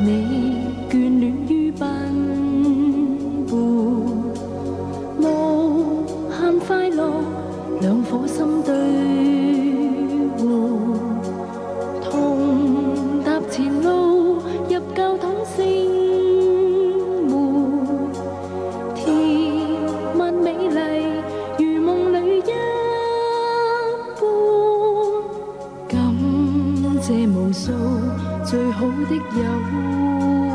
你眷恋于奔波，无限快乐，两颗心对换，同踏前路入教堂圣门，甜蜜美丽如梦里一般，感谢无数。最好的友。